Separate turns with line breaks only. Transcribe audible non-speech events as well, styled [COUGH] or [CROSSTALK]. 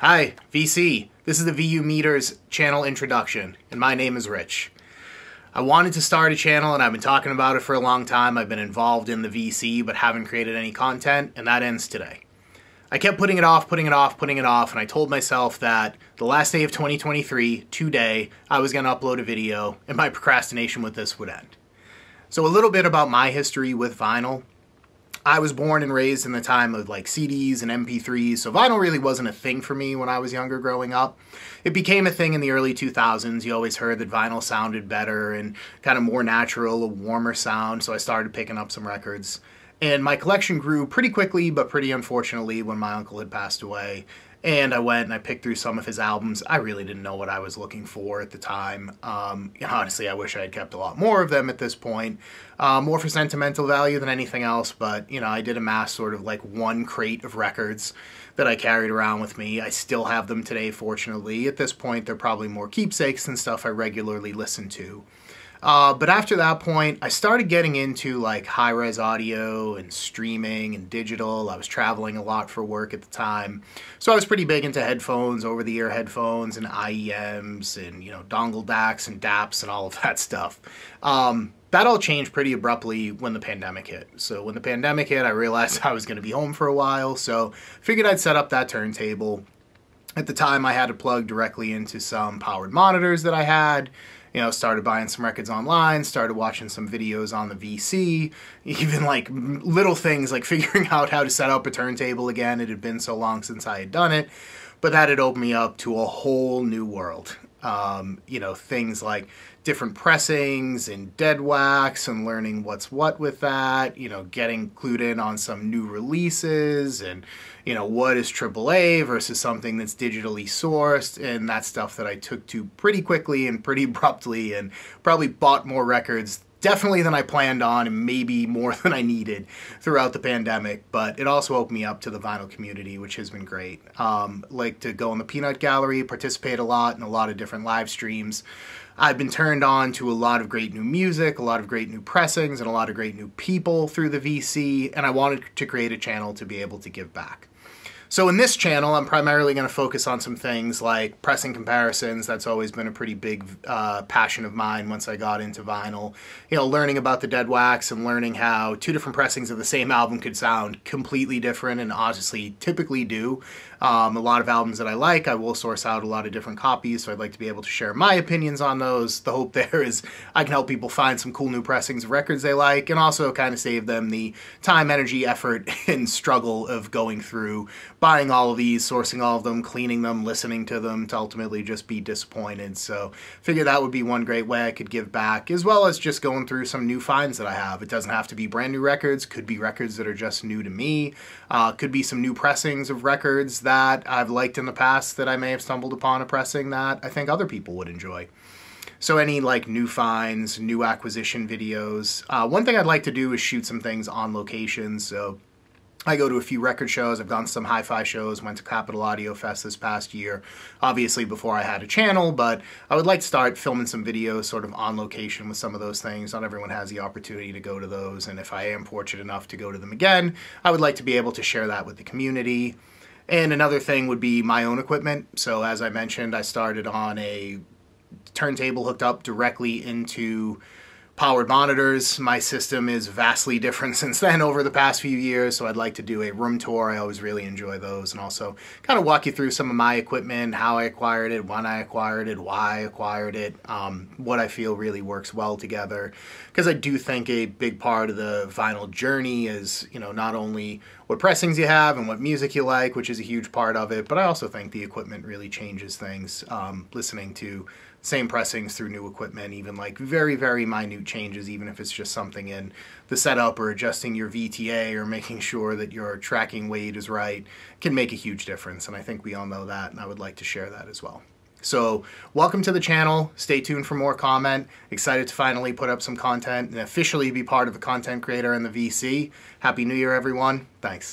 Hi, VC. This is the VU Meters channel introduction, and my name is Rich. I wanted to start a channel, and I've been talking about it for a long time. I've been involved in the VC, but haven't created any content, and that ends today. I kept putting it off, putting it off, putting it off, and I told myself that the last day of 2023, today, I was going to upload a video, and my procrastination with this would end. So a little bit about my history with vinyl. I was born and raised in the time of like CDs and MP3s, so vinyl really wasn't a thing for me when I was younger growing up. It became a thing in the early 2000s. You always heard that vinyl sounded better and kind of more natural, a warmer sound, so I started picking up some records. And my collection grew pretty quickly, but pretty unfortunately when my uncle had passed away. And I went and I picked through some of his albums. I really didn't know what I was looking for at the time. Um, honestly, I wish I had kept a lot more of them at this point. Uh, more for sentimental value than anything else, but you know, I did amass sort of like one crate of records that I carried around with me. I still have them today, fortunately. At this point, they're probably more keepsakes than stuff I regularly listen to. Uh, but after that point, I started getting into like high res audio and streaming and digital. I was traveling a lot for work at the time. So I was pretty big into headphones, over the ear headphones, and IEMs, and you know, dongle DACs and DAPs and all of that stuff. Um, that all changed pretty abruptly when the pandemic hit. So when the pandemic hit, I realized [LAUGHS] I was going to be home for a while. So figured I'd set up that turntable. At the time, I had to plug directly into some powered monitors that I had you know, started buying some records online, started watching some videos on the VC, [LAUGHS] even like little things like [LAUGHS] figuring out how to set up a turntable again. It had been so long since I had done it, but that had opened me up to a whole new world. Um, you know, things like different pressings and dead wax and learning what's what with that, you know, getting clued in on some new releases and, you know, what is AAA versus something that's digitally sourced and that stuff that I took to pretty quickly and pretty [LAUGHS] abruptly and probably bought more records definitely than I planned on and maybe more [LAUGHS] than I needed throughout the pandemic. But it also opened me up to the vinyl community, which has been great. Um, like to go in the Peanut Gallery, participate a lot in a lot of different live streams. I've been turned on to a lot of great new music, a lot of great new pressings, and a lot of great new people through the VC, and I wanted to create a channel to be able to give back. So in this channel, I'm primarily going to focus on some things like pressing comparisons. That's always been a pretty big uh, passion of mine once I got into vinyl. You know, learning about the dead wax and learning how two different pressings of the same album could sound completely different and honestly typically do. Um, a lot of albums that I like, I will source out a lot of different copies, so I'd like to be able to share my opinions on those. The hope [LAUGHS] there is I can help people find some cool new pressings of records they like and also kind of save them the time, energy, effort, [LAUGHS] and struggle of going through buying all of these, sourcing all of them, cleaning them, listening to them to ultimately just be disappointed. So figure that would be one great way I could give back, as well as just going through some new finds that I have. It doesn't have to be brand new records, could be records that are just new to me, uh, could be some new pressings of records that I've liked in the past that I may have stumbled upon a pressing that I think other people would enjoy. So any like new finds, new acquisition videos. Uh, one thing I'd like to do is shoot some things on location. So I go to a few record shows. I've gone to some hi-fi shows. Went to Capital Audio Fest this past year, obviously before I had a channel. But I would like to start filming some videos, sort of on location with some of those things. Not everyone has the opportunity to go to those, and if I am fortunate enough to go to them again, I would like to be able to share that with the community. And another thing would be my own equipment. So as I mentioned, I started on a turntable hooked up directly into powered monitors. My system is vastly different [LAUGHS] since then over the past few years, so I'd like to do a room tour. I always really enjoy those and also kind of walk you through some of my equipment, how I acquired it, when I acquired it, why I acquired it, um, what I feel really works well together. Because I do think a big part of the vinyl journey is, you know, not only what pressings you have and what music you like, which is a huge part of it, but I also think the equipment really changes things. Um, listening to same pressings through new equipment, even like very, very minute changes, even if it's just something in the setup or adjusting your VTA or making sure that your tracking weight is right, can make a huge difference. And I think we all know that, and I would like to share that as well. So, welcome to the channel. Stay tuned for more comment. Excited to finally put up some content and officially be part of a content creator in the VC. Happy New Year, everyone. Thanks.